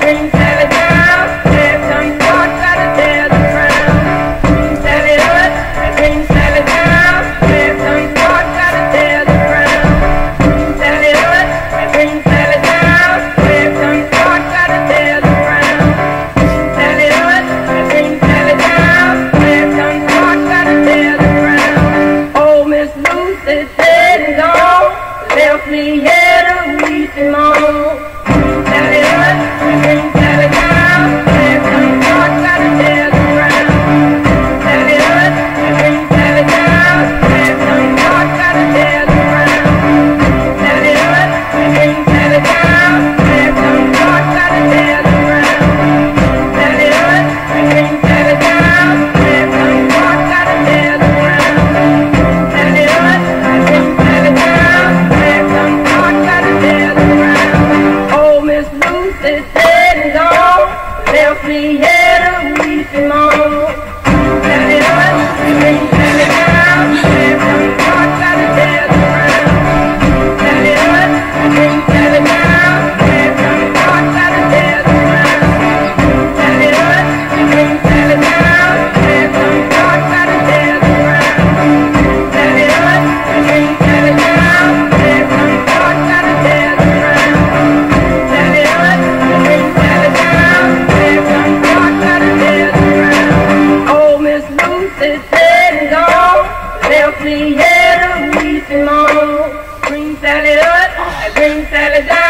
Bring seven. Mom. intelligent.